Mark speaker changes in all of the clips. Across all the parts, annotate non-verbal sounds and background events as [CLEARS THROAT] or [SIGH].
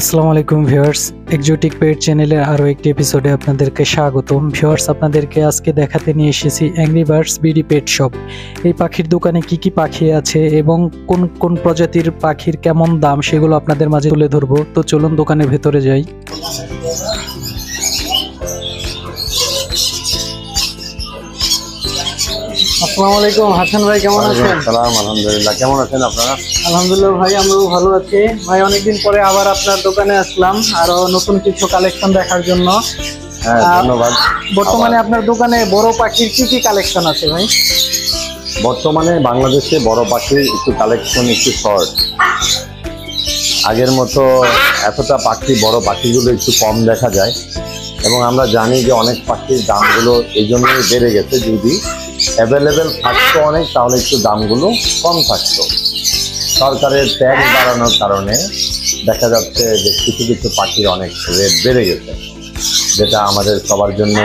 Speaker 1: আসসালামু আলাইকুম viewers exotic পেট চ্যানেলের আরও একটি এপিসোডে আপনাদেরকে স্বাগতম। ভিউয়ার্স, আপনাদেরকে আজকে দেখাতে নিয়ে এসেছি Angry Birds BD pet shop এই পাখির দোকানে কি কি পাখি আছে এবং কোন কোন প্রজাতির পাখির কেমন দাম সেগুলো আপনাদের মাঝে তুলে ধরবো। তো চলুন দোকানের ভেতরে যাই। আসসালামু আলাইকুম। হাসান ভাই কেমন আছেন?
Speaker 2: সালাম আলহামদুলিল্লাহ। কেমন আছেন আপনারা?
Speaker 1: আলহামদুলিল্লাহ ভাই আমরাও ভালো আছি। ভাই অনেকদিন পরে আবার আপনার দোকানে আসলাম। আরও নতুন কিছু কালেকশন দেখার জন্য।
Speaker 2: হ্যাঁ ধন্যবাদ।
Speaker 1: বর্তমানে আপনার দোকানে বড় পাখির কি কি কালেকশন আছে ভাই?
Speaker 2: বর্তমানে বাংলাদেশে বড় পাখির একটু কালেকশন একটু শর্ট। আগের মতো এতটা পাখি বড় পাখিগুলো একটু কম দেখা যায়। এবং আমরা জানি যে অনেক পাখির দামগুলো এই জন্যই বেড়ে গেছে যদি অ্যাভেলেবেল থাকতো অনেক, তাহলে একটু দামগুলো কম থাকতো। সরকারের ট্যাক্স বাড়ানোর কারণে দেখা যাচ্ছে যে কিছু কিছু পাখির অনেক রেট বেড়ে গেছে, যেটা আমাদের সবার জন্য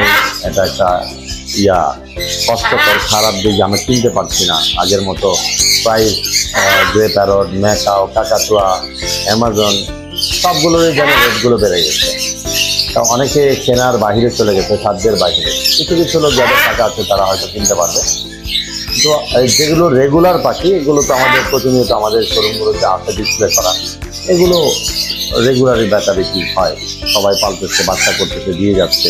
Speaker 2: এটা একটা ইয়া, কষ্টকর, খারাপ দিক আমরা কিনতে পারছি না। আগের মতো প্রাইস গ্রে প্যারট ম্যাকাও কাকাতুয়া অ্যামাজন সবগুলোরই যেন রেটগুলো বেড়ে গেছে। অনেকে কেনার বাইরে চলে গেছে সাধ্যের বাইরে কিছু কিছু লোক যাদের টাকা আছে তারা হয়তো কিনতে পারবে। তো যেগুলো রেগুলার পাখি এগুলো তো আমাদের প্রতিনিয়ত আমাদের শোরুমগুলোতে আছে ডিসপ্লে করা। এগুলো রেগুলারই বেচা বিক্রি হয়। সবাই পালতেছে বাচ্চা করতেছে দিয়ে যাচ্ছে।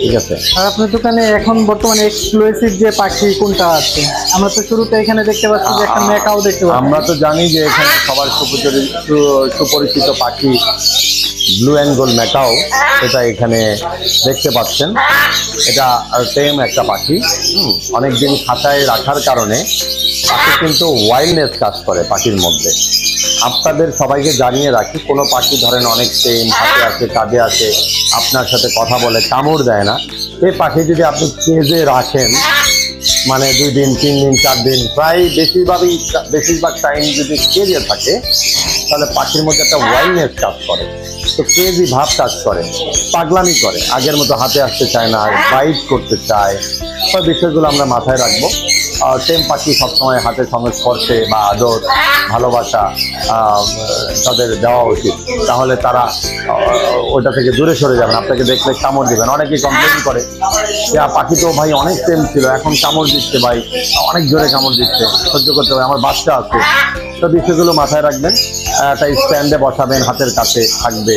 Speaker 2: ঠিক আছে?
Speaker 1: আর আপনার দোকানে এখন বর্তমানে এক্সক্লুসিভ যে পাখি কোনটা আছে? আমরা তো শুরুতে এখানে দেখতে পাচ্ছি যে একটা মেকাও দেখতে পাচ্ছি।
Speaker 2: আমরা তো জানি যে এখানে সবার সুপরিচিত সুপরিচিত পাখি ব্লু অ্যান্ড গোল্ড ম্যাকাও এটা এখানে দেখতে পাচ্ছেন। এটা সেম একটা পাখি। হুম, অনেকদিন খাঁচায় রাখার কারণে পাখি কিন্তু ওয়াইল্ডনেস কাজ করে পাখির মধ্যে। আপনাদের সবাইকে জানিয়ে রাখি কোনো পাখি ধরেন অনেক সেম হাতে আসে কাঁধে আসে আপনার সাথে কথা বলে কামড় দেয় না। এই পাখি যদি আপনি কেজে রাখেন মানে দুই দিন, তিন দিন, চার দিন, প্রায় বেশিরভাগই, বেশিরভাগ টাইম যদি কেজে থাকে, তাহলে পাখির মধ্যে একটা ওয়াইল্ডনেস কাজ করে। তো কেজি ভাব কাজ করে, পাগলামি করে। আগের মতো হাতে আসতে চায় না বাইট করতে চায়। সব বিষয়গুলো আমরা মাথায় রাখব। সেম পাখি সবসময় হাতের সঙ্গে স্পর্শে বা আদর, ভালোবাসা তাদের দেওয়া উচিত। তাহলে তারা ওটা থেকে দূরে সরে যাবেন। আপনাকে দেখলে কামড় দেবেন। অনেকে কমপ্লেন করে। পাখি তো ভাই অনেক টেম ছিল। এখন কামড় দিচ্ছে ভাই। অনেক জোরে কামড় দিচ্ছে। সহ্য করতে হবে আমার বাচ্চা আছে। তো বিষয়গুলো মাথায় রাখবেন। একটা স্ট্যান্ডে বসাবেন হাতের কাছে থাকবে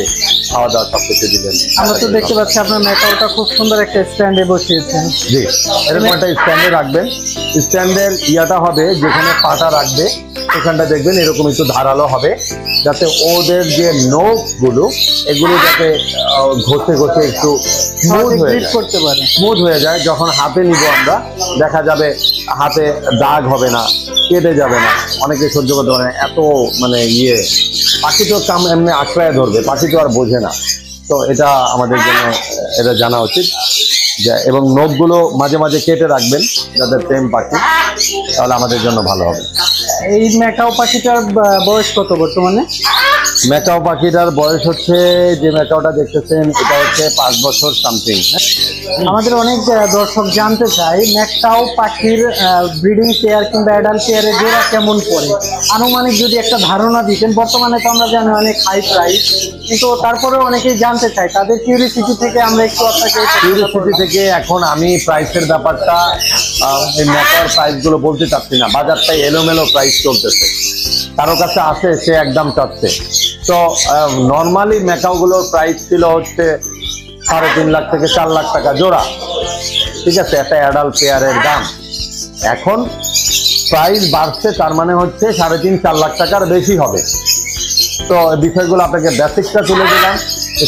Speaker 2: খাওয়া দাওয়া সব কিছু দিবেন।
Speaker 1: আমরা তো দেখতে পাচ্ছি আপনার মেকাওটা খুব সুন্দর একটা স্ট্যান্ডে বসিয়েছেন
Speaker 2: জি এরকম একটা স্ট্যান্ডে রাখবেন। স্ট্যান্ডের ইয়াটা হবে যেখানে পাটা রাখবে সেখানটা দেখবেন এরকম একটু ধারালো হবে যাতে ওদের যে নোখগুলো এগুলো যাতে ঘষে ঘষে একটু স্মুথ হয়ে
Speaker 1: করতে পারে।
Speaker 2: স্মুথ হয়ে যায় যখন হাতে নিব আমরা দেখা যাবে হাতে দাগ হবে না কেটে যাবে না অনেকে সহ্য করতে। এত মানে ইয়ে পাখি তো কাম এমনি আঁকড়ায় ধরবে পাখি তো আর বোঝে না। তো এটা আমাদের জন্য এটা জানা উচিত। যে এবং নখগুলো মাঝে মাঝে কেটে রাখবেন যাদের প্রেম পাখি তাহলে আমাদের জন্য ভালো হবে।
Speaker 1: এই মেকাও পাখিটার বয়স কত বর্তমানে?
Speaker 2: ম্যাকাও পাখিটার বয়স হচ্ছে যে ম্যাকাওটা দেখতেছেন এটা হচ্ছে পাঁচ বছর সামথিং
Speaker 1: আমাদের অনেক দর্শক জানতে চাই ম্যাকটাও পাখির ব্রিডিং পেয়ার কিংবা অ্যাডাল্ট পেয়ারের জোড়া কেমন পড়ে আনুমানিক যদি একটা ধারণা দিতেন বর্তমানে তো আমরা জানি অনেক হাই প্রাইস কিন্তু তারপরেও অনেকেই জানতে চায় তাদের কিউরিসিটি থেকে আমরা একটু আপনাকে করলাম।
Speaker 2: থেকে এখন আমি প্রাইসের ব্যাপারটা এই ম্যাকার প্রাইসগুলো বলতে চাচ্ছি না বাজারটাই এলোমেলো প্রাইস চলতেছে। কারও কাছে আসে সে একদম চাচ্ছে। তো নর্মালি ম্যাকাওগুলোর প্রাইস ছিল হচ্ছে সাড়ে তিন লাখ থেকে চার লাখ টাকা জোড়া। ঠিক আছে একটা অ্যাডাল্ট পেয়ারের দাম। এখন প্রাইস বাড়ছে তার মানে হচ্ছে সাড়ে তিন চার লাখ টাকার বেশি হবে। তো বিষয়গুলো আপনাকে বেসিকটা তুলে দিলাম।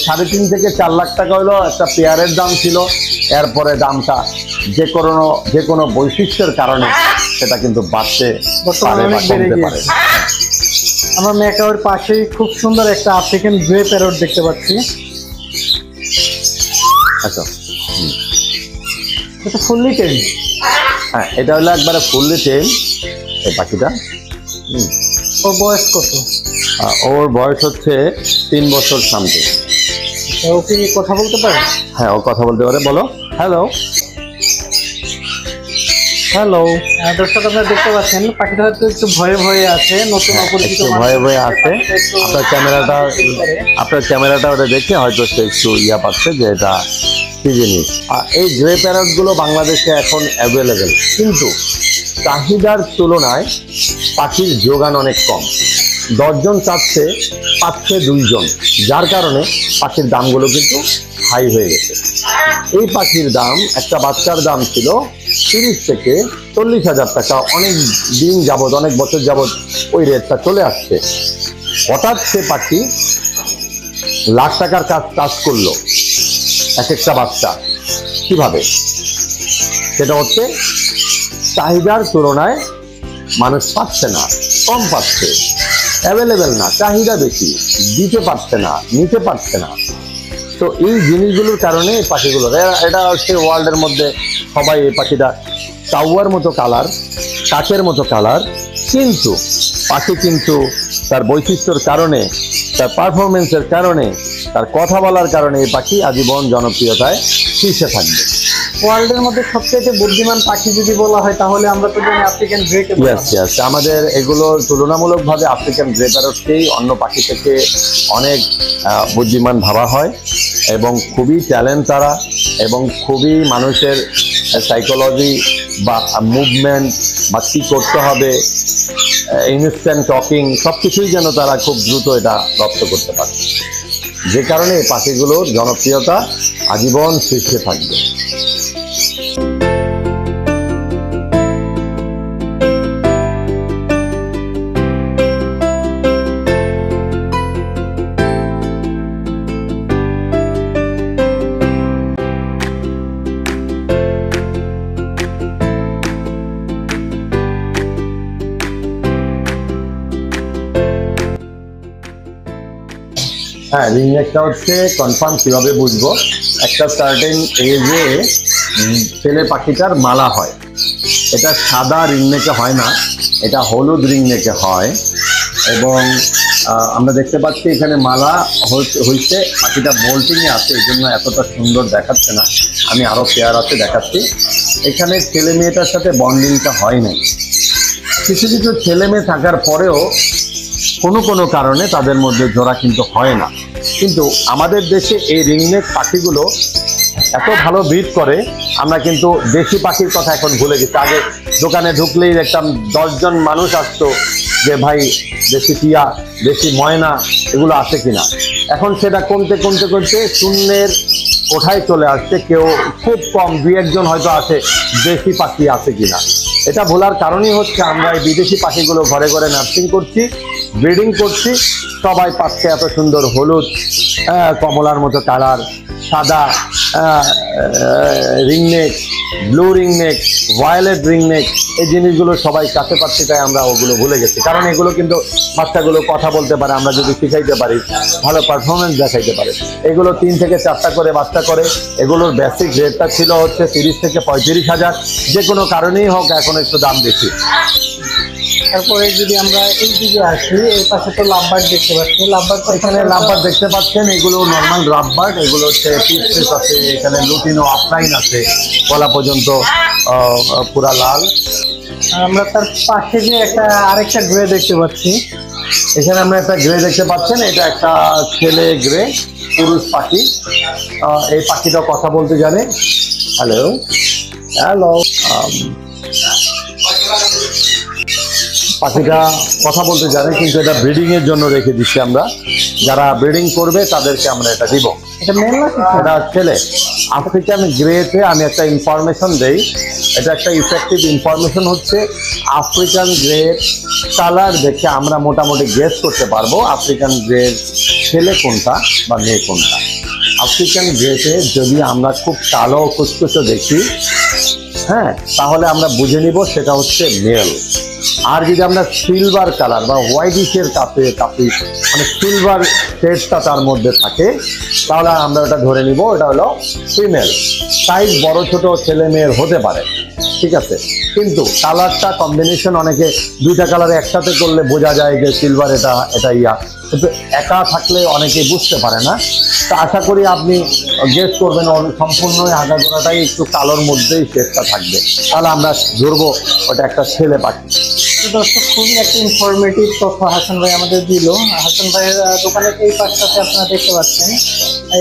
Speaker 2: সাড়ে তিন থেকে চার লাখ টাকা হলো একটা পেয়ারের দাম ছিল। এরপরে দামটা যে কোনো যে কোনো বৈশিষ্ট্যের কারণে সেটা কিন্তু বাড়তে পারে
Speaker 1: আমরা ম্যাকাওয়ের পাশেই খুব সুন্দর একটা আফ্রিকান গ্রে প্যারট দেখতে পাচ্ছি।
Speaker 2: আচ্ছা।
Speaker 1: এটা ফুললি টেন
Speaker 2: হ্যাঁ এটা হলো একবারে ফুললি ট্রেন এই পাখিটা। হুম।
Speaker 1: ওর বয়স কত?
Speaker 2: ওর বয়স হচ্ছে তিন বছর সামথিং
Speaker 1: ও কি কথা বলতে পারে?
Speaker 2: হ্যাঁ ও কথা বলতে পারে বলো। হ্যালো
Speaker 1: হ্যালো দর্শক আপনারা দেখতে পাচ্ছেন পাখিটা হয়তো একটু ভয়ে ভয়ে আছে নতুন অপরিচিত
Speaker 2: একটু। ভয়ে ভয়ে আছে। আপনার ক্যামেরাটা। আপনার ক্যামেরাটা ওটা দেখে হয়তো সে একটু ইয়া পাচ্ছে যে এটা কি জিনিস? আর এই গ্রে প্যারটগুলো বাংলাদেশে এখন অ্যাভেলেবেল কিন্তু চাহিদার তুলনায় পাখির যোগান অনেক কম। দশজন চাচ্ছে পাচ্ছে দুইজন যার কারণে পাখির দামগুলো কিন্তু হাই হয়ে গেছে। এই পাখির দাম একটা বাচ্চার দাম ছিল তিরিশ থেকে চল্লিশ হাজার টাকা অনেক দিন যাবৎ, অনেক বছর যাবৎ ওই রেটটা চলে আসছে। হঠাৎ সে পাখি লাখ টাকার কাজ কাজ করল, এক একটা বাচ্চা। কীভাবে? সেটা হচ্ছে, চাহিদার তুলনায় মানুষ পাচ্ছে না, কম পাচ্ছে অ্যাভেলেবেল না, চাহিদা বেশি, দিতে পারছে না, নিতে পারছে না। তো এই জিনিসগুলোর কারণে পাখিগুলো এটা হচ্ছে ওয়ার্ল্ডের মধ্যে সবাই এই পাখিটা চাউয়ার মতো কালার কাকের মতো কালার কিন্তু পাখি কিন্তু তার বৈশিষ্ট্যর কারণে তার পারফরমেন্সের কারণে তার কথা বলার কারণে এই পাখি আজীবন জনপ্রিয়তায় শীর্ষে থাকবে।
Speaker 1: ওয়ার্ল্ডের মধ্যে সবচেয়ে বুদ্ধিমান পাখি যদি বলা হয় তাহলে আমরা তো জানি আফ্রিকান
Speaker 2: ইয়েস আমাদের এগুলো তুলনামূলকভাবে আফ্রিকান গ্রে প্যারটকেই অন্য পাখি থেকে অনেক বুদ্ধিমান ভাবা হয় এবং খুবই ট্যালেন্ট তারা এবং খুবই মানুষের সাইকোলজি বা মুভমেন্ট বা কী করতে হবে ইনস্ট্যান্ট টকিং সব কিছুই যেন তারা খুব দ্রুত এটা রপ্ত করতে পারে। যে কারণে এই পাখিগুলোর জনপ্রিয়তা আজীবন শীর্ষে থাকবে। হ্যাঁ রিং নেকটা হচ্ছে কনফার্ম কীভাবে বুঝব? একটা সার্টেন এজে ছেলে পাখিটার মালা হয়। এটা সাদা রিং নেকে হয় না, এটা হলুদ রিং নেকে হয়। এবং আমরা দেখতে পাচ্ছি এখানে মালা হয়েছে পাখিটা বোল্টিং এ আছে এই জন্য এতটা সুন্দর দেখাচ্ছে না। আমি আরও পেয়ার আছে দেখাচ্ছি। এখানে ছেলে মেয়েটার সাথে বন্ডিংটা হয় নাই। কিছু কিছু ছেলে মেয়ে থাকার পরেও কোনো কোনো কারণে তাদের মধ্যে জোড়া কিন্তু হয় না। কিন্তু আমাদের দেশে এই রিংনেক পাখিগুলো এত ভালো ব্রিড করে, আমরা কিন্তু দেশি পাখির কথা এখন ভুলে গেছি। আগে দোকানে ঢুকলেই দেখতাম দশজন মানুষ আসতো যে ভাই, দেশি টিয়া, দেশি ময়না, এগুলো আছে কিনা? এখন সেটা কমতে কমতে কমতে শূন্যের কোঠায় চলে আসছে। কেউ খুব কম, দুই একজন হয়তো আছে, দেশি পাখি আছে কিনা। এটা ভোলার কারণই হচ্ছে আমরা এই বিদেশি পাখিগুলো ঘরে ঘরে নার্সিং করছি ব্রিডিং করছি। সবাই পাচ্ছে এত সুন্দর হলুদ কমলার মতো কালার, সাদা ringneck blue ring neck violet ring neck, এই জিনিসগুলো সবাই কাছে পাচ্ছি তাই আমরা ওগুলো ভুলে গেছি। কারণ এগুলো কিন্তু বাচ্চাগুলো কথা বলতে পারে, আমরা যদি শিখাইতে পারি, ভালো পারফরমেন্স দেখাইতে পারে। এগুলো তিন থেকে চারটা করে বাচ্চা করে, এগুলোর বেসিক রেটটা ছিল হচ্ছে তিরিশ থেকে পঁয়ত্রিশ হাজার। যে কোনো কারণেই হোক এখন একটু দাম বেশি।
Speaker 1: তারপরে যদি আমরা এই দিকে আসি, এই পাশে তো লাভবার্ড দেখতে পাচ্ছি। লাভবার্ড
Speaker 2: এখানে লাম্বার দেখতে পাচ্ছেন, এগুলো নর্মাল রাব্বার এগুলো হচ্ছে পিস আছে, এখানে লুটিনো অফলাইন আছে, গলা পর্যন্ত পুরা লাল।
Speaker 1: আমরা তার পাশে যে একটা আরেকটা গ্রে দেখতে পাচ্ছি।
Speaker 2: এখানে আমরা একটা গ্রে দেখতে পাচ্ছেন, এটা একটা ছেলে গ্রে পুরুষ পাখি। এই পাখিটা কথা বলতে জানে। হ্যালো হ্যালো পাখিটা কথা বলতে জানে কিন্তু এটা ব্রিডিং এর জন্য রেখে দিচ্ছি আমরা। যারা ব্রিডিং করবে তাদেরকে আমরা এটা দিব।
Speaker 1: এটা মেল না
Speaker 2: এটা ছেলে। আফ্রিকান গ্রেতে আমি একটা ইনফরমেশন দেই। এটা একটা ইফেক্টিভ ইনফরমেশন হচ্ছে আফ্রিকান গ্রে কালার দেখে আমরা মোটামুটি গেস করতে পারব আফ্রিকান গ্রের ছেলে কোনটা বা মেয়ে কোনটা। আফ্রিকান গ্রেতে যদি আমরা খুব কালো কুচকুচো দেখি হ্যাঁ তাহলে আমরা বুঝে নিব সেটা হচ্ছে মেল আর যদি আমরা সিলভার কালার বা হোয়াইটিশের কাপে, কাপি মানে সিলভার শেডটা তার মধ্যে থাকে, তাহলে আমরা ওটা ধরে নিব, ওটা হলো ফিমেল সাইজ বড়, ছোট ছেলে মেয়ের হতে পারে, ঠিক আছে? কিন্তু কালারটা কম্বিনেশন অনেকে দুইটা কালার একসাথে করলে বোঝা যায় যে সিলভার এটা এটা ইয়া। কিন্তু একা থাকলে অনেকে বুঝতে পারে না। তো আশা করি আপনি গেস করবেন সম্পূর্ণ আগাগোড়াটাই একটু কালোর মধ্যেই শেষটা থাকবে। তাহলে আমরা ধরবো ওটা একটা ছেলে পাখি।
Speaker 1: দর্শক খুবই একটা ইনফরমেটিভ তথ্য হাসান ভাই আমাদের দিল। হাসান ভাইয়ের দোকানের এই পাশটাতে আপনারা দেখতে পাচ্ছেন।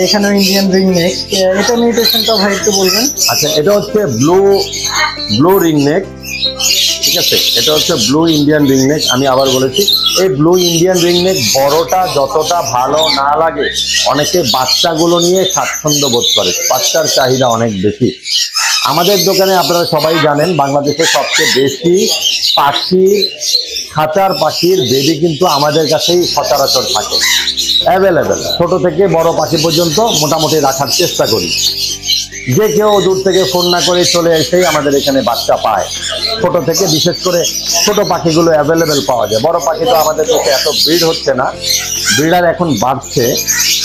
Speaker 1: এখানেও ইন্ডিয়ান রিং নেক এটা মিউটেশনটা ভাই একটু বলবেন।
Speaker 2: আচ্ছা এটা হচ্ছে ব্লু ব্লু রিং নেক ঠিক আছে, এটা হচ্ছে ব্লু ইন্ডিয়ান রিং নেক আমি আবার বলেছি। এই ব্লু ইন্ডিয়ান রিং নেক বড়টা যতটা ভালো না লাগে, অনেকে বাচ্চাগুলো নিয়ে স্বাচ্ছন্দ্য বোধ করে, বাচ্চার চাহিদা অনেক বেশি। আমাদের দোকানে আপনারা সবাই জানেন, বাংলাদেশে সবচেয়ে বেশি পাখি, খাঁচার পাখির বেবি কিন্তু আমাদের কাছেই সচরাচর থাকে। অ্যাভেলেবেল ছোট থেকে বড় পাখি পর্যন্ত মোটামুটি রাখার চেষ্টা করি। যে কেউ দূর থেকে ফোন না করে চলে এসেই আমাদের এখানে বাচ্চা পায়। ছোট থেকে বিশেষ করে ছোট পাখিগুলো অ্যাভেলেবেল পাওয়া যায়। বড় পাখি তো আমাদের পক্ষে এত ভিড় হচ্ছে না। ব্রিডার এখন বাড়ছে।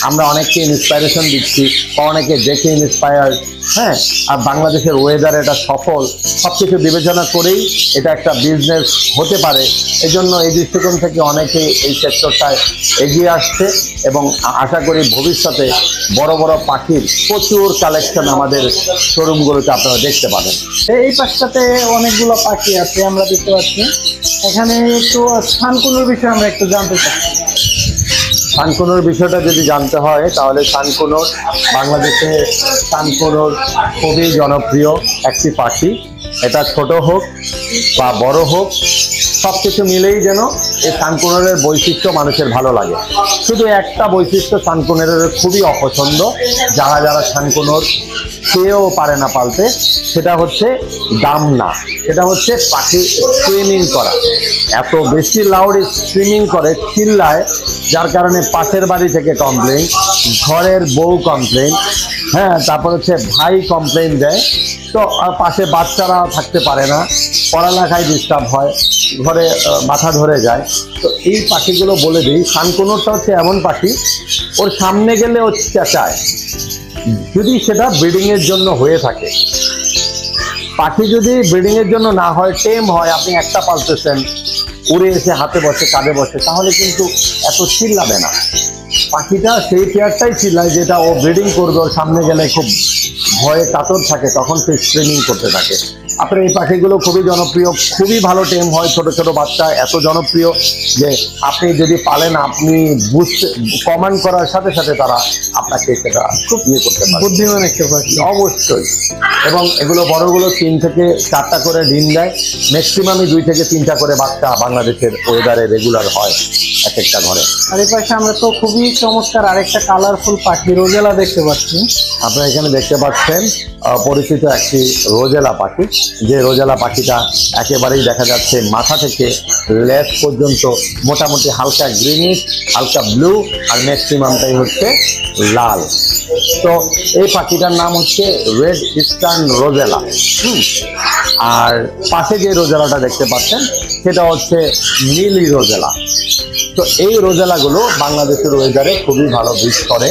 Speaker 2: আমরা অনেককে ইন্সপাইরেশন দিচ্ছি অনেকে দেখে ইন্সপায়ার হ্যাঁ? আর বাংলাদেশের ওয়েদার এটা সফল। সব কিছু বিবেচনা করেই এটা একটা বিজনেস হতে পারে। এজন্য এই দৃষ্টিকোণ থেকে অনেকে এই সেক্টরটায় এগিয়ে আসছে এবং আশা করি ভবিষ্যতে বড় বড় পাখির প্রচুর কালেকশন আমাদের শোরুমগুলোতে আপনারা দেখতে পাবেন।
Speaker 1: এই পাশটাতে অনেকগুলো পাখি আছে, আমরা দেখতে পাচ্ছি। এখানে একটু স্থানকুলোর বিষয়ে আমরা একটু জানতে চাই।
Speaker 2: সানকুনোর বিষয়টা যদি জানতে হয়, তাহলে সানকুনোর বাংলাদেশে সানকুনোর খুবই জনপ্রিয় একটি পাখি। এটা ছোট হোক বা বড় হোক সব কিছু মিলেই যেন এই সানকুনোরের বৈশিষ্ট্য মানুষের ভালো লাগে। শুধু একটা বৈশিষ্ট্য সানকুনোরের খুবই অপছন্দ, যারা যারা সানকুনোর খেয়েও পারে না পালতে, সেটা হচ্ছে দাম না সেটা হচ্ছে পাখি সুইমিং করা। এত বেশি লাউড সুইমিং করে, চিল্লায়, যার কারণে পাশের বাড়ি থেকে কমপ্লেন ঘরের বউ কমপ্লেন হ্যাঁ তারপর হচ্ছে ভাই কমপ্লেন দেয়। তো পাশে বাচ্চারা থাকতে পারে না, পড়ালেখায় ডিস্টার্ব হয়, ঘরে মাথা ধরে যায়। তো এই পাখিগুলো বলে দিই, সানকোনোরটা হচ্ছে এমন পাখি, ওর সামনে গেলে ও চেঁচায়। যদি সেটা ব্রিডিং এর জন্য হয়ে থাকে। পাখি যদি ব্রিডিং এর জন্য না হয় টেম হয়, আপনি একটা পালতেছেন, উড়ে এসে হাতে বসে, কাঁধে বসে, তাহলে কিন্তু এত চিল্লাবে না। পাখিটা সেই চেয়ারটাই চিল্লায় যেটা ও ব্রিডিং করবে সামনে গেলে খুব ভয়ে কাতর থাকে, তখন সে স্ট্রেনিং করতে থাকে। আপনার এই পাখিগুলো খুবই জনপ্রিয় খুবই ভালো টেম হয় ছোট ছোট বাচ্চা এত জনপ্রিয় যে আপনি যদি পালেন আপনি বুঝতে কমান্ড করার সাথে সাথে তারা আপনাকে সেটা খুব ইয়ে করতে পারে
Speaker 1: বুদ্ধিমান একটা পাখি।
Speaker 2: অবশ্যই। এবং এগুলো বড়গুলো তিন থেকে চারটা করে ডিম দেয়। ম্যাক্সিমামই দুই থেকে তিনটা করে বাচ্চা বাংলাদেশের ওয়েদারে রেগুলার হয় এক একটা ঘরে।
Speaker 1: আর এই পাশে আমরা তো খুবই চমৎকার আরেকটা কালারফুল পাখি রোজেলা দেখতে পাচ্ছি।
Speaker 2: আপনারা এখানে দেখতে পাচ্ছেন পরিচিত একটি রোজেলা পাখি। যে রোজেলা পাখিটা একেবারেই দেখা যাচ্ছে মাথা থেকে লেজ পর্যন্ত মোটামুটি হালকা গ্রিনিশ, হালকা ব্লু আর ম্যাক্সিমামটাই হচ্ছে লাল। তো এই পাখিটার নাম হচ্ছে রেড ইস্টার্ন রোজেলা। আর পাশে যে রোজেলাটা দেখতে পাচ্ছেন, সেটা হচ্ছে নীলি রোজেলা। তো এই রোজেলাগুলো বাংলাদেশের ওয়েদারে খুবই ভালো বীজ করে।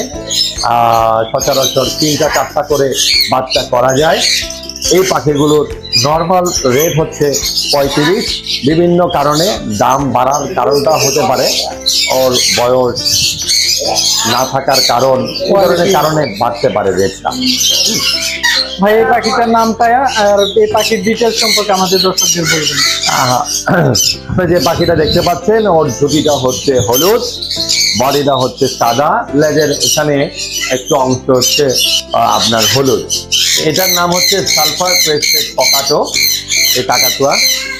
Speaker 2: সচরাচর তিনটা চারটা করে বাচ্চা করা যায়। এই পাখিগুলোর নর্মাল রেট হচ্ছে পঁয়ত্রিশ। বিভিন্ন কারণে দাম বাড়ার কারণটা হতে পারে। ওর বয়স না থাকার কারণ এই ধরনের কারণে বাড়তে পারে রেটটা
Speaker 1: ভাই এই পাখিটার নামটা আর এই পাখির ডিটেলস সম্পর্কে আমাদের দর্শকদের বলবেন। [CLEARS THROAT]
Speaker 2: যে পাখিটা দেখতে পাচ্ছেন, ওর ঝুঁকিটা হচ্ছে হলুদ, বডিটা হচ্ছে সাদা, লেজের এখানে একটু অংশ হচ্ছে আপনার হলুদ। এটার নাম হচ্ছে সালফার ক্রেস্টেড পকাটো এই কাকাতুয়া।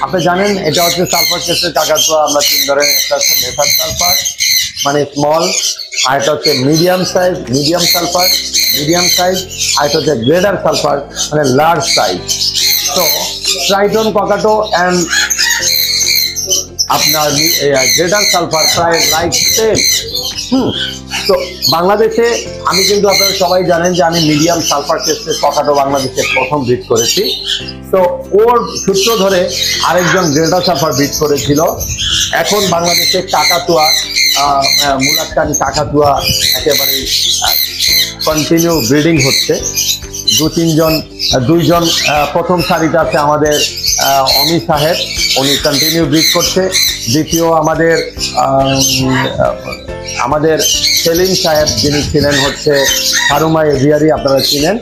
Speaker 2: আপনি জানেন, এটা হচ্ছে সালফার ক্রেস্টেড কাকাতুয়া, আমরা তিন ধরনের একটা হচ্ছে মেথার সালফার মানে স্মল আর এটা হচ্ছে medium size medium sulphur medium size আর এটা হচ্ছে গ্রেটার সালফার মানে লার্জ সাইজ তো ট্রাইটন ককাটো অ্যান্ড আপনার গ্রেটার সালফার প্রায় লাইক সেম হুম, তো বাংলাদেশে আমি কিন্তু আপনারা সবাই জানেন যে আমি মিডিয়াম সালফার টেস্টের কথাটা বাংলাদেশে প্রথম বিট করেছি। তো ওর সূত্র ধরে আরেকজন গ্রেটার সালফার বিট করেছিল। এখন বাংলাদেশে কাকাতুয়া মুলাক্কান কাকাতুয়া একেবারে কন্টিনিউ ব্রিডিং হচ্ছে। দু তিনজন দুইজন প্রথম সারিতে আছে আমাদের অমি সাহেব, উনি কন্টিনিউ ব্রিড করছে। দ্বিতীয় আমাদের আমাদের সেলিম সাহেব, যিনি ছিলেন হচ্ছে ফারুমা এভিয়ারি, আপনারা ছিলেন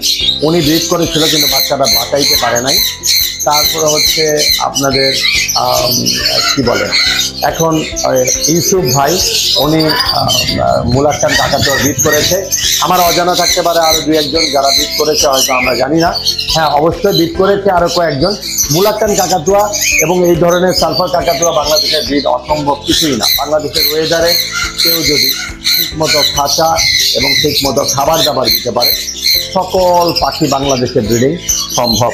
Speaker 2: উনি ব্রিড করেছিল কিন্তু বাচ্চাটা বাঁচাইতে পারে নাই। তারপরে হচ্ছে আপনাদের কি বলে, এখন ইউসুফ ভাই, উনি মুলাক্কান কাকাতোর বিট করেছে। আমার অজানা থাকতে পারে আরও দু একজন যারা বিট করেছে, হয়তো আমরা জানি না। হ্যাঁ অবশ্যই বিট করেছে আরও কয়েকজন। মুলাক্কান কাকাতুয়া এবং এই ধরনের সালফার কাকাতুয়া বাংলাদেশের ব্রিড অসম্ভব কিছুই না। বাংলাদেশের ওয়েদারে কেউ যদি ঠিকমতো খাঁচা এবং ঠিকমতো খাবার দাবার দিতে পারে, সকল পাখি বাংলাদেশে ব্রিডিং সম্ভব।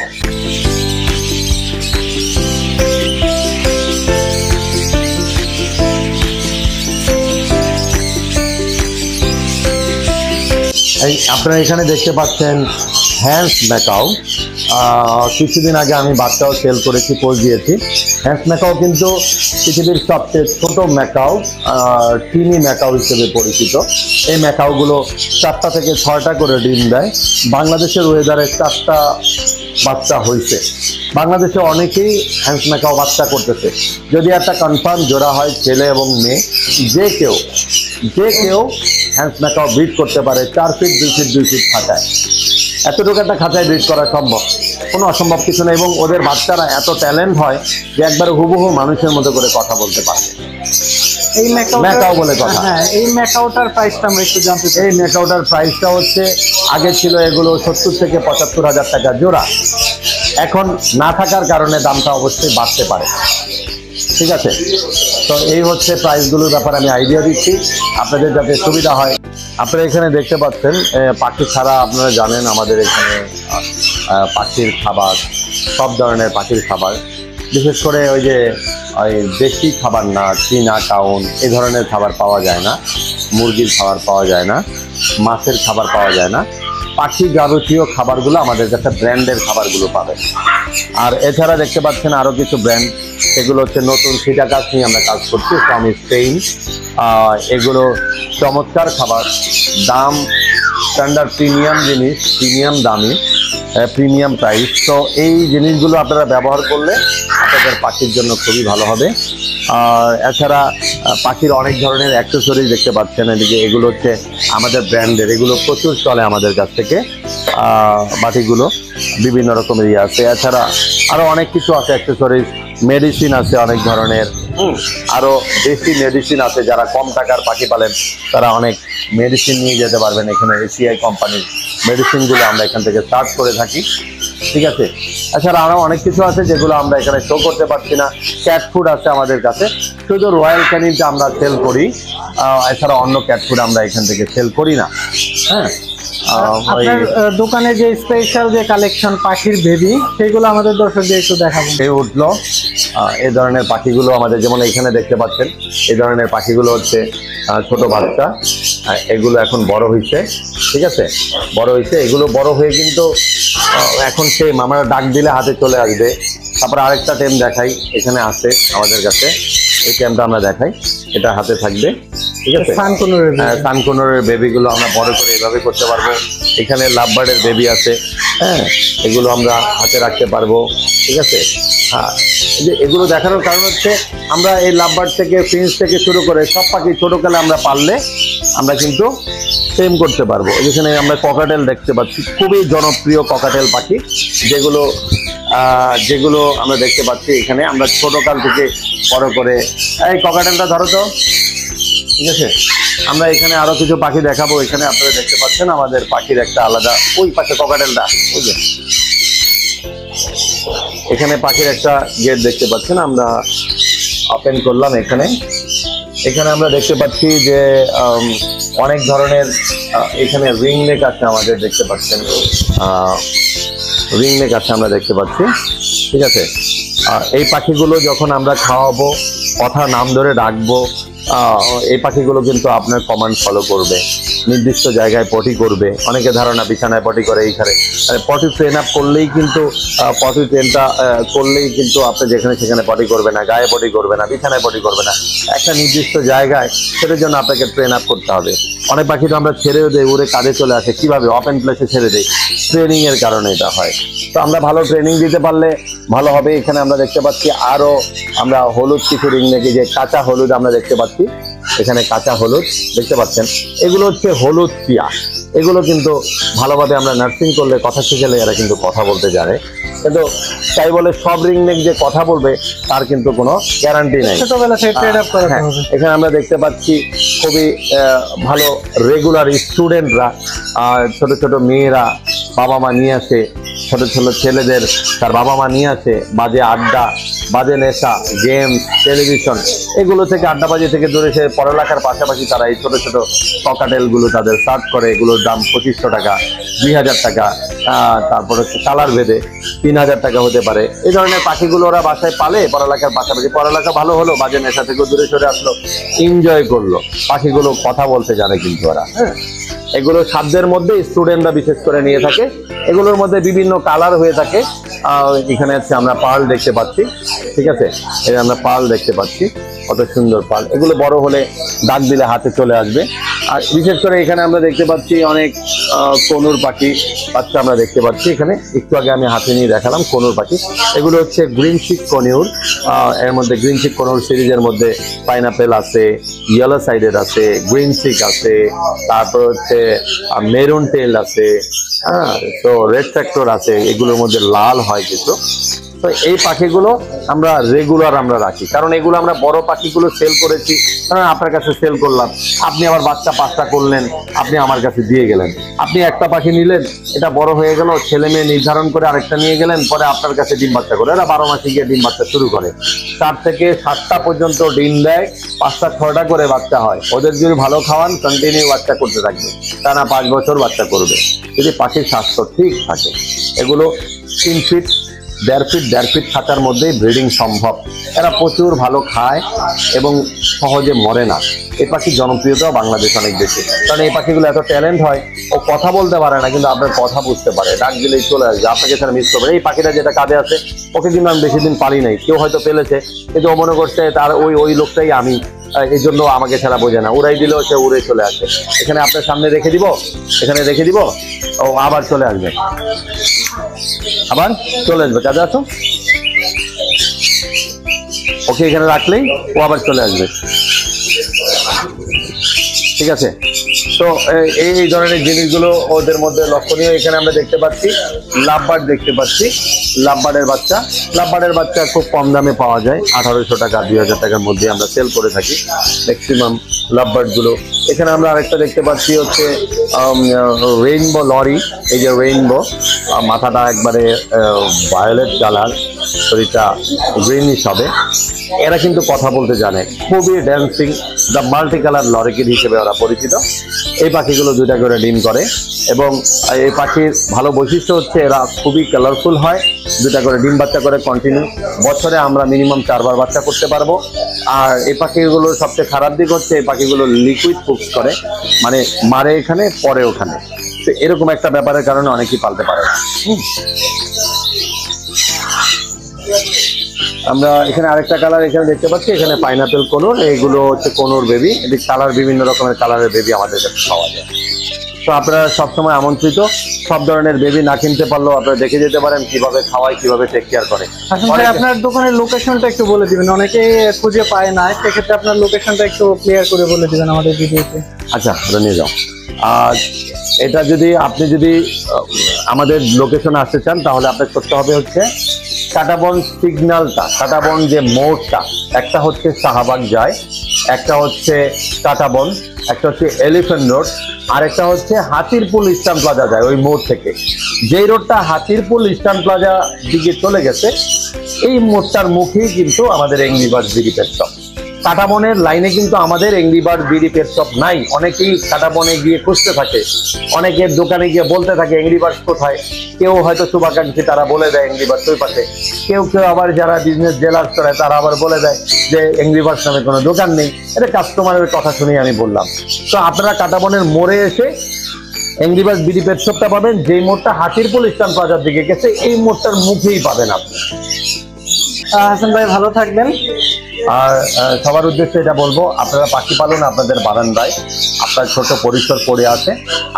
Speaker 2: এই আপনারা এখানে দেখতে পাচ্ছেন হ্যান্স ম্যাকাও। কিছুদিন আগে আমি বাচ্চাও সেল করেছি পোজ দিয়েছি। হ্যান্স ম্যাকাও কিন্তু পৃথিবীর সবচেয়ে ছোট ম্যাকাও টিনি ম্যাকাও হিসেবে পরিচিত। এই ম্যাকাওগুলো চারটা থেকে ছয়টা করে ডিম দেয়। বাংলাদেশের ওয়েদারে চারটা বাচ্চা হয়েছে। বাংলাদেশে অনেকেই হ্যান্স ম্যাকাও বাচ্চা করতেছে। যদি একটা কনফার্ম জোড়া হয় ছেলে এবং মেয়ে, যে কেউ যে কেউ হ্যান্স ম্যাকাও ব্রিড করতে পারে চার ফিট দুই ফিট দুই ফিট খাঁচায় এতটুকু একটা খাঁচায় ব্রিড করা সম্ভব। কোনো অসম্ভব কিছু না এবং ওদের বাচ্চারা এত ট্যালেন্ট হয় যে একবার হুবহু মানুষের মতো করে কথা বলতে পারে
Speaker 1: এই ম্যাকাও
Speaker 2: বলে কথা।
Speaker 1: হ্যাঁ এই ম্যাকাওটার প্রাইসটা আমরা একটু জানতে চাই।
Speaker 2: এই প্রাইসটা হচ্ছে আগে ছিল এগুলো সত্তর থেকে পঁচাত্তর হাজার টাকা জোড়া। এখন না থাকার কারণে দামটা অবশ্যই বাড়তে পারে। ঠিক আছে? তো এই হচ্ছে প্রাইসগুলোর ব্যাপারে আমি আইডিয়া দিচ্ছি। আপনাদের যাতে সুবিধা হয়। আপনারা এখানে দেখতে পাচ্ছেন পাখি ছাড়া আপনারা জানেন আমাদের এখানে পাখির খাবার, সব ধরনের পাখির খাবার। বিশেষ করে ওই যে, ওই দেশি খাবার না, চীনা, টাউন, এ ধরনের খাবার পাওয়া যায় না। মুরগির খাবার পাওয়া যায় না। মাছের খাবার পাওয়া যায় না। পাখি যাবতীয় খাবারগুলো আমাদের কাছে ব্র্যান্ডের খাবারগুলো পাবে। আর এছাড়া দেখতে পাচ্ছেন আরও কিছু ব্র্যান্ড। এগুলো হচ্ছে নতুন সিটা গাছ নিয়ে আমরা কাজ করছি ফ্রম স্পেইন এগুলো চমৎকার খাবার। দাম স্ট্যান্ডার্ড প্রিমিয়াম জিনিস প্রিমিয়াম দামি। প্রিমিয়াম প্রাইস তো এই জিনিসগুলো আপনারা ব্যবহার করলে আপনাদের পাখির জন্য খুবই ভালো হবে। আর এছাড়া পাখির অনেক ধরনের অ্যাক্সেসরিজ দেখতে পাচ্ছেন। এদিকে এগুলো হচ্ছে আমাদের ব্র্যান্ডের এগুলো প্রচুর চলে আমাদের কাছ থেকে বাটিগুলো বিভিন্ন রকমের ইয়ে আছে। এছাড়া আরও অনেক কিছু আছে অ্যাক্সেসরিজ মেডিসিন আছে অনেক ধরনের। হুম, আরও বেশি মেডিসিন আছে যারা কম টাকার পাখি পালেন তারা অনেক মেডিসিন নিয়ে যেতে পারবেন এখানে এসিআই কোম্পানির মেডিসিনগুলো আমরা এখান থেকে সার্চ করে থাকি। ঠিক আছে? এছাড়া আরও অনেক কিছু আছে যেগুলো আমরা এখানে শো করতে পারছি না। ক্যাট ফুড আছে আমাদের কাছে। শুধু রয়্যাল ক্যানিনটা আমরা সেল করি। এছাড়া অন্য ক্যাট ফুড আমরা এখান থেকে সেল করি না। হ্যাঁ?
Speaker 1: দোকানে যে স্পেশাল যে কালেকশন পাখির বেবি সেগুলো আমাদের দর্শকদের একটু দেখাবো।
Speaker 2: এই উঠল। এই ধরনের পাখিগুলো আমাদের যেমন এখানে দেখতে পাচ্ছেন এ ধরনের পাখিগুলো হচ্ছে ছোট বাচ্চা এগুলো এখন বড় হয়েছে ঠিক আছে? বড় হয়েছে এগুলো বড় হয়ে কিন্তু এখন সেই মামারা ডাক দিলে হাতে চলে আসবে। তারপরে আরেকটা টেম দেখাই, এখানে আসে আমাদের কাছে, এই টেমটা আমরা দেখাই, এটা হাতে থাকবে। ঠিক আছে।
Speaker 1: সানকোনরের
Speaker 2: বেবিগুলো আমরা বড় করে এভাবে করতে পারব। এখানে লাভবার্ডের বেবি আছে। হ্যাঁ এগুলো আমরা হাতে রাখতে পারব। ঠিক আছে? হ্যাঁ যে এগুলো দেখানোর কারণ হচ্ছে আমরা এই লাভবার্ড থেকে ফিন্স থেকে শুরু করে সব পাখি ছোটোকালে আমরা পারলে আমরা কিন্তু সেম করতে পারব। যেখানে আমরা ককাটেল দেখতে পাচ্ছি। খুবই জনপ্রিয় ককাটেল পাখি। যেগুলো যেগুলো আমরা দেখতে পাচ্ছি এখানে। আমরা ছোটকাল থেকে বড় করে এই ককাটেলটা ধরো তো। ঠিক আছে? আমরা এখানে আরও কিছু পাখি দেখাবো, এখানে আপনারা দেখতে পাচ্ছেন আমাদের পাখির একটা আলাদা, ওই পাশে ককাটেলটা বুঝলেন এখানে পাখির একটা গেট দেখতে পাচ্ছেন, আমরা ওপেন করলাম এখানে। এখানে আমরা দেখতে পাচ্ছি যে অনেক ধরনের এখানে রিং নেক আছে আমাদের দেখতে পাচ্ছেন। রিং নেক আছে আমরা দেখতে পাচ্ছি, ঠিক আছে? এই পাখিগুলো যখন আমরা খাওয়াবো, কথা নাম ধরে ডাকবো এই পাখিগুলো কিন্তু আপনার কমান্ড ফলো করবে। নির্দিষ্ট জায়গায় পটি করবে। অনেকে ধারণা বিছানায় পটি করে এইখানে। পটি ট্রেন আপ করলেই কিন্তু পটি ট্রেনটা করলেই কিন্তু আপনি যেখানে সেখানে পটি করবে না, গায়ে পটি করবে না, বিছানায় পটি করবে না। একটা নির্দিষ্ট জায়গায় সেটার জন্য আপনাকে ট্রেন আপ করতে হবে। অনেক পাখি তো আমরা ছেড়েও দেই, উড়ে কাজে চলে আসে। কীভাবে? ওপেন প্লেসে ছেড়ে দেই। ট্রেনিংয়ের কারণে এটা হয়। তো আমরা ভালো ট্রেনিং দিতে পারলে ভালো হবে। এখানে আমরা দেখতে পাচ্ছি আরও আমরা হলুদ কিছু রিং নাকি, যে কাঁচা হলুদ আমরা দেখতে পাচ্ছি। এখানে কাঁচা হলুদ দেখতে পাচ্ছেন? এগুলো হচ্ছে হলুদ টিয়া এগুলো কিন্তু ভালোভাবে আমরা নার্সিং করলে কথা শিখেলে এরা কিন্তু কথা বলতে জানে। কিন্তু তাই বলে সব রিংনেক যে কথা বলবে তার কিন্তু কোনো গ্যারান্টি নেই। এখানে আমরা দেখতে পাচ্ছি খুবই ভালো রেগুলার স্টুডেন্টরা ছোট ছোট মেয়েরা বাবা মা নিয়ে আসে ছোট ছোট ছেলেদের তার বাবা মা নিয়ে আসে বাজে আড্ডা বাজে নেশা গেম টেলিভিশন এগুলো থেকে আড্ডাবাজি থেকে দূরে সে পড়ালেখার পাশাপাশি তারা এই ছোটো ছোটো ককাটেলগুলো তাদের স্টার্ট করে। এগুলোর দাম পঁচিশশো টাকা, দুই হাজার টাকা তারপর হচ্ছে কালার ভেদে তিন হাজার টাকা হতে পারে। এই ধরনের পাখিগুলো ওরা বাসায় পালে, পড়ালেখার পাশাপাশি। পড়ালেখা ভালো হলো বাজে নেশা থেকে দূরে সরে আসলো এনজয় করল। পাখিগুলো কথা বলতে জানে কিন্তু ওরা। হ্যাঁ। এগুলো সাধ্যের মধ্যে স্টুডেন্টরা বিশেষ করে নিয়ে থাকে। এগুলোর মধ্যে বিভিন্ন কালার হয়ে থাকে। এখানে আছে আমরা পাল দেখতে পাচ্ছি। ঠিক আছে? এই আমরা পাল দেখতে পাচ্ছি। কত সুন্দর পাল এগুলো বড় হলে দাগ দিলে হাতে চলে আসবে। আর বিশেষ করে এখানে আমরা দেখতে পাচ্ছি অনেক কনুর পাখি বাচ্চা আমরা দেখতে পাচ্ছি এখানে। একটু আগে আমি হাতে নিয়ে দেখালাম কনুর পাখি। এগুলো হচ্ছে গ্রিন চিক কনিউর এর মধ্যে গ্রিন চিক কনুর সিরিজের মধ্যে পাইনাপেল আছে, ইয়েলো সাইডের আছে, গ্রিন চিক আছে, তারপর হচ্ছে মেরুন টেল আছে হ্যাঁ তো রেড ফ্যাক্টর আছে, এগুলোর মধ্যে লাল হয় কিছু। তো এই পাখিগুলো আমরা রেগুলার আমরা রাখি। কারণ এগুলো আমরা বড় পাখিগুলো সেল করেছি। কারণ আপনার কাছে সেল করলাম। আপনি আবার বাচ্চা পাঁচটা করলেন, আপনি আমার কাছে দিয়ে গেলেন। আপনি একটা পাখি নিলেন, এটা বড় হয়ে গেল, ছেলে মেয়ে নির্ধারণ করে আরেকটা নিয়ে গেলেন, পরে আপনার কাছে ডিম বাচ্চা করে। এরা বারো মাসে গিয়ে ডিম বাচ্চা শুরু করে। চার থেকে সাতটা পর্যন্ত ডিম দেয়, পাঁচটা, ছয়টা করে বাচ্চা হয়। ওদের যদি ভালো খাওয়ান কন্টিনিউ বাচ্চা করতে থাকবে। টানা পাঁচ বছর বাচ্চা করবে। যদি পাখির স্বাস্থ্য ঠিক থাকে, এগুলো তিন ফিট দেড় ফিট দেড় ফিট থাকার মধ্যেই ব্রিডিং সম্ভব। এরা প্রচুর ভালো খায় এবং সহজে মরে না। এ পাখির জনপ্রিয়তাও বাংলাদেশ অনেক বেশি। কারণ এই পাখিগুলো এত ট্যালেন্ট হয়, ও কথা বলতে পারে না, কিন্তু আপনার কথা বুঝতে পারে। ডাক দিলেই চলে আসবে, আপনাকে ছাড়া মিস করবে। এই পাখিটা যেটা কাজে আছে, ওকে কিন্তু আমি বেশি দিন পারি নাই। কেউ হয়তো পেলেছে, কিন্তু ও মনে করছে তার ওই ওই লোকটাই আমি। এই জন্য আমাকে ছাড়া বোঝে না। উড়াই দিলেও সে উড়ে চলে আসে। এখানে আপনার সামনে রেখে দিব, এখানে রেখে দিব, ও আবার চলে আসবে। আবার চলে আসবে। কাজে আসো। ওকে এখানে রাখলেই ও আবার চলে আসবে। ঠিক আছে? তো এই ধরনের জিনিসগুলো ওদের মধ্যে লক্ষণীয়। এখানে আমরা দেখতে পাচ্ছি লাভবার্ড দেখতে পাচ্ছি লাভবার্ডের বাচ্চা। লাভবার্ডের বাচ্চা খুব কম দামে পাওয়া যায়, আঠারোশো টাকা, দুই হাজার টাকার মধ্যে আমরা সেল করে থাকি ম্যাক্সিমাম লাভবার্ডগুলো এখানে আমরা আরেকটা দেখতে পাচ্ছি হচ্ছে রেইনবো লরি এই যে রেইনবো মাথাটা একবারে ভায়োলেট কালার শরীরটা গ্রিনিশ হবে। এরা কিন্তু কথা বলতে জানে। খুবই dancing the multi colour lorikeet হিসেবে ওরা পরিচিত। এই পাখিগুলো দুইটা করে ডিম করে এবং এই পাখির ভালো বৈশিষ্ট্য হচ্ছে এরা খুবই কালারফুল হয়। দুটা করে ডিম বাচ্চা করে কন্টিনিউ বছরে আমরা মিনিমাম চারবার বাচ্চা করতে পারব। আর এই পাখিগুলোর সবচেয়ে খারাপ দিক হচ্ছে এই পাখিগুলো লিকুইড পুক্স করে। মানে মারে এখানে, পরে ওখানে। তো এরকম একটা ব্যাপারের কারণে অনেকেই পালতে পারে না। আমরা এখানে আরেকটা কালার এখানে দেখতে পাচ্ছি এখানে পাইনাপেল কোনোর এইগুলো হচ্ছে কোনোর বেবি এটি কালার বিভিন্ন রকমের কালারের বেবি আমাদের কাছে পাওয়া যায়। তো আপনারা সবসময় আমন্ত্রিত সব ধরনের বেবি না কিনতে পারলেও আপনারা দেখে যেতে পারেন কীভাবে খাওয়ায় কীভাবে টেক কেয়ার করে।
Speaker 1: আসলে আপনার দোকানের লোকেশনটা একটু বলে দিবেন অনেকে খুঁজে পায় না সেক্ষেত্রে আপনার লোকেশনটা একটু ক্লিয়ার করে বলে দিবেন আমাদের ভিডিওতে
Speaker 2: আচ্ছা ওটা নিয়ে যাও। আর এটা যদি আপনি যদি আমাদের লোকেশনে আসতে চান তাহলে আপনার করতে হবে হচ্ছে কাটাবন সিগন্যালটা, কাটাবন যে মোড়টা, একটা হচ্ছে শাহবাগ যায়, একটা হচ্ছে কাটাবন, একটা হচ্ছে এলিফেন্ট রোড আর একটা হচ্ছে হাতিরপুল ইস্টার্ন প্লাজা যায় ওই মোড় থেকে। যেই রোডটা হাতিরপুল ইস্টার্ন প্লাজা দিকে চলে গেছে, এই মোড়টার মুখেই কিন্তু আমাদের এংলিবাস পেট শপ কাটাবনের লাইনে কিন্তু আমাদের এংরিবার বিডি পেট নাই। অনেকেই কাটাবনে গিয়ে খুঁজতে থাকে। অনেকের দোকানে গিয়ে বলতে থাকে এংরিবার্স কোথায়? কেউ হয়তো শুভাকাঙ্ক্ষী, তারা বলে দেয় এংরিবার্স ওই পাশে। কেউ কেউ আবার যারা বিজনেস জেলার করে, তারা আবার বলে দেয় যে এংরিবার্স নামে কোনো দোকান নেই। এটা কাস্টমারের কথা শুনেই আমি বললাম। তো আপনারা কাটাবনের মোড়ে এসে এংরিবাস বিডি পেট পাবেন। যেই মোড়টা হাতিরপুল ইস্টার্ন প্লাজার দিকে গেছে, এই মোড়টার মুখেই পাবেন আপনি।
Speaker 1: হাসান ভাই, ভালো থাকবেন।
Speaker 2: আর সবার উদ্দেশ্যে এটা বলব, আপনারা পাখি পালন আপনাদের বারান্দায় তার ছোট পরিসর পড়ে আছে,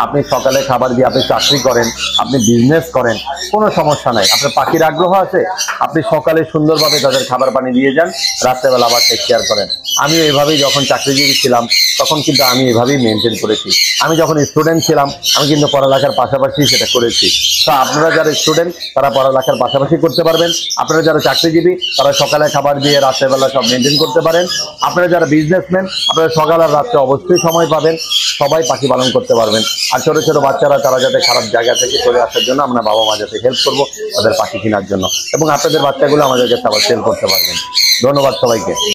Speaker 2: আপনি সকালে খাবার দিয়ে আপনি চাকরি করেন, আপনি বিজনেস করেন, কোনো সমস্যা নাই। আপনার পাখির আগ্রহ আছে, আপনি সকালে সুন্দরভাবে তাদের খাবার পানি দিয়ে যান, রাত্রেবেলা আবার টেক কেয়ার করেন। আমি এইভাবেই যখন চাকরিজীবী ছিলাম তখন কিন্তু আমি এভাবেই মেনটেন করেছি। আমি যখন স্টুডেন্ট ছিলাম, আমি কিন্তু পড়ালেখার পাশাপাশি সেটা করেছি। তো আপনারা যারা স্টুডেন্ট তারা পড়ালেখার পাশাপাশি করতে পারবেন। আপনারা যারা চাকরিজীবী, তারা সকালে খাবার দিয়ে রাত্রেবেলা সব মেনটেন করতে পারেন। আপনারা যারা বিজনেসম্যান আপনারা সকাল আর রাত্রে অবশ্যই সময় পাবেন। সবাই পাখি পালন করতে পারবেন। আর ছোটো ছোটো বাচ্চারা, তারা যাতে খারাপ জায়গা থেকে চলে আসার জন্য আমরা বাবা মা যাতে হেল্প করব তাদের পাখি কেনার জন্য। এবং আপনাদের বাচ্চাগুলো আমাদের কাছে আবার সেল করতে পারবেন। ধন্যবাদ সবাইকে।